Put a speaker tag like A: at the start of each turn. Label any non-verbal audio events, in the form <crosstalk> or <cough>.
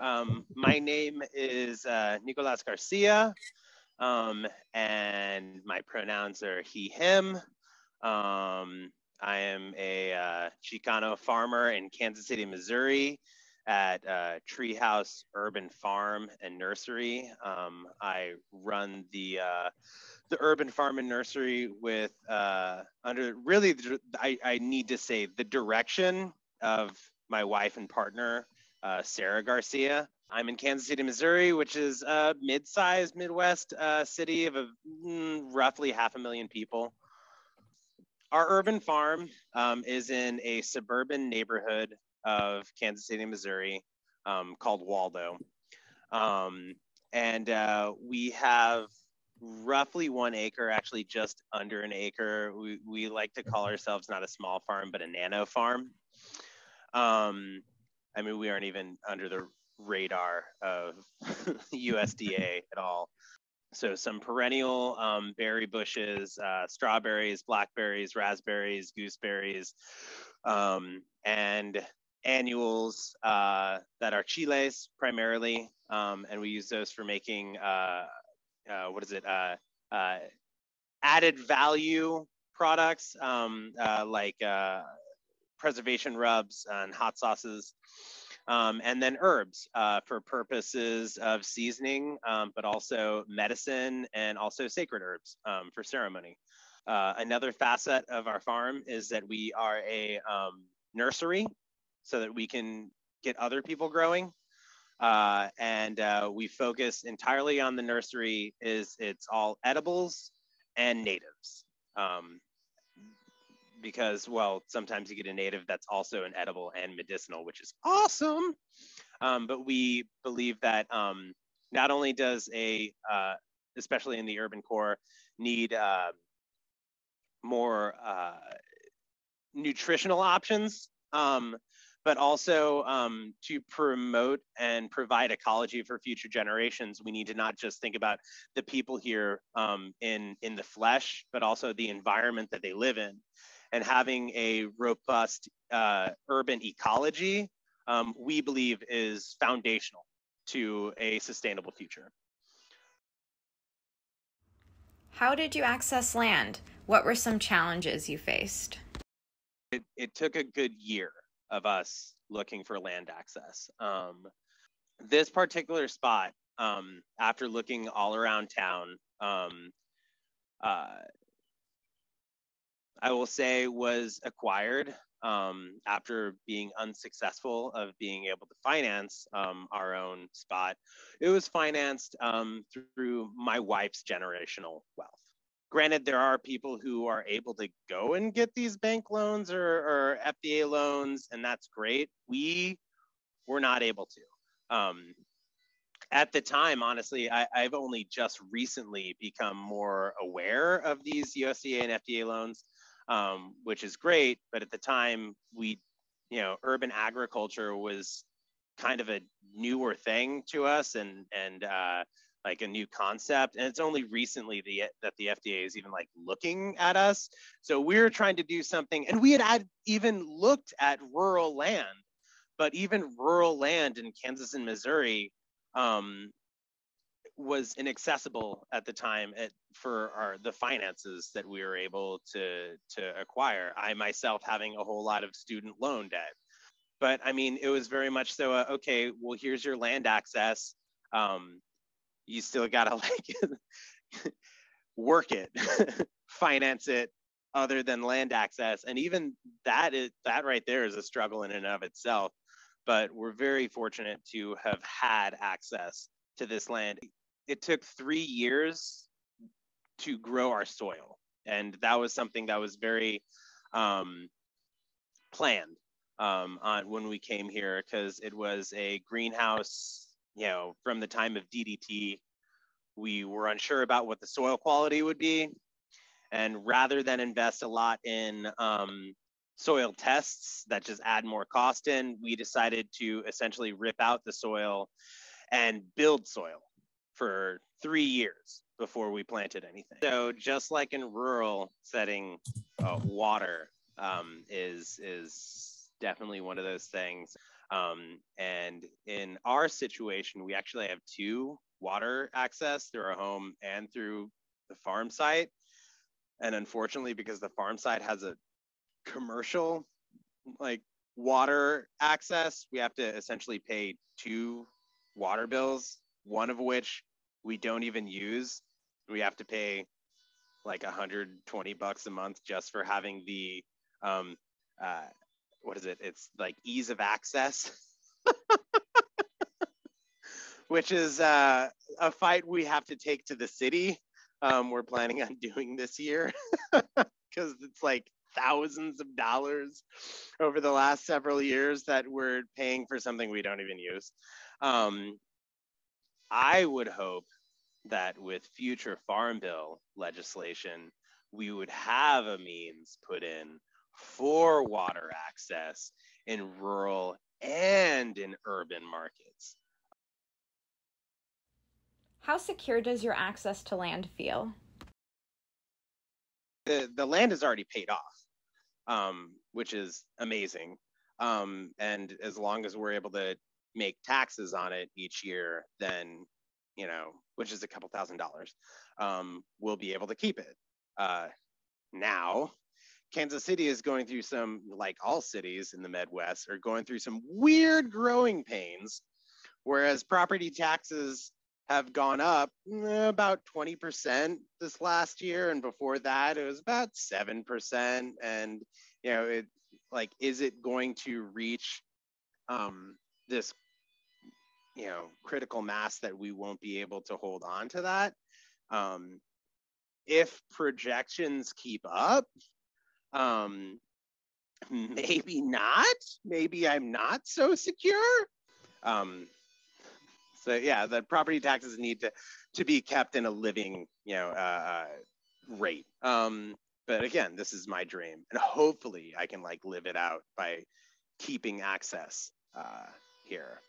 A: Um, my name is uh, Nicholas Garcia, um, and my pronouns are he, him. Um, I am a uh, Chicano farmer in Kansas City, Missouri at uh, Treehouse Urban Farm and Nursery. Um, I run the uh, the urban farm and nursery with uh, under really I, I need to say the direction of my wife and partner uh, Sarah Garcia. I'm in Kansas City, Missouri, which is a mid-sized Midwest uh, city of a, mm, roughly half a million people. Our urban farm um, is in a suburban neighborhood of Kansas City, Missouri, um, called Waldo. Um, and uh, we have roughly one acre, actually just under an acre. We, we like to call ourselves not a small farm, but a nano farm. Um, I mean, we aren't even under the radar of <laughs> USDA at all. So some perennial um, berry bushes, uh, strawberries, blackberries, raspberries, gooseberries, um, and annuals uh, that are chiles primarily, um, and we use those for making uh, uh, what is it? Uh, uh, added value products um, like preservation rubs and hot sauces. Um, and then herbs uh, for purposes of seasoning, um, but also medicine and also sacred herbs um, for ceremony. another facet of our farm is that we are a um, nursery so that we can get other people growing. Uh, and uh, we focus entirely on the nursery is it's all edibles and natives um, because well sometimes you get a native that's also an edible and medicinal which is awesome um, but we believe that um, not only does a uh, especially in the urban core need uh, more uh, nutritional options um, but also um, to promote and provide ecology for future generations, we need to not just think about the people here um, in, in the flesh, but also the environment that they live in. And having a robust uh, urban ecology, um, we believe is foundational to a sustainable future.
B: How did you access land? What were some challenges you faced?
A: It, it took a good year of us looking for land access. Um, this particular spot, um, after looking all around town, um, uh, I will say was acquired um, after being unsuccessful of being able to finance um, our own spot. It was financed um, through my wife's generational wealth. Granted there are people who are able to go and get these bank loans or, or loans and that's great. We were not able to. Um, at the time honestly I, i've only just recently become more aware of these usda and fda loans um, which is great but at the time we you know urban agriculture was kind of a newer thing to us and and uh, like a new concept. And it's only recently the, that the fda is even like looking at us. So we're trying to do something and we had, had even looked at rural land but even rural land in kansas and missouri um, was inaccessible at the time at, for our the finances that we were able to to acquire i myself having a whole lot of student loan debt but i mean it was very much so uh, okay well here's your land access um, you still gotta <laughs> like work it, <laughs> finance it, other than land access, and even that is that right there is a struggle in and of itself. But we're very fortunate to have had access to this land. It took three years to grow our soil, and that was something that was very um, planned um, on when we came here because it was a greenhouse you know, from the time of DDT, we were unsure about what the soil quality would be. And rather than invest a lot in um, soil tests that just add more cost in, we decided to essentially rip out the soil and build soil for three years before we planted anything. So just like in rural setting, uh, water um, is is definitely one of those things. Um, and in our situation, we actually have two water access through our home and through the farm site. And unfortunately, because the farm site has a commercial like water access, we have to essentially pay two water bills, one of which we don't even use. We have to pay like 120 bucks a month just for having the um uh what is it? It's like ease of access. <laughs> Which is uh, a fight we have to take to the city. Um, we're planning on doing this year <laughs> because it's like thousands of dollars over the last several years that we're paying for something we don't even use. Um, I would hope that with future Farm Bill legislation, we would have a means put in for water access in rural and in urban markets.
B: How secure does your access to land feel?
A: The, the land is already paid off, um, which is amazing. Um, and as long as we're able to make taxes on it each year, then, you know, which is a couple thousand dollars, um, we'll be able to keep it. Uh, now, Kansas City is going through some, like all cities in the Midwest, are going through some weird growing pains, whereas property taxes have gone up eh, about 20% this last year. And before that, it was about 7%. And, you know, it like, is it going to reach um, this, you know, critical mass that we won't be able to hold on to that? Um, if projections keep up, um, <laughs> maybe not. Maybe I'm not so secure. Um, so yeah, the property taxes need to to be kept in a living, you know, uh, uh, rate. Um, but again, this is my dream, and hopefully, I can like live it out by keeping access uh, here.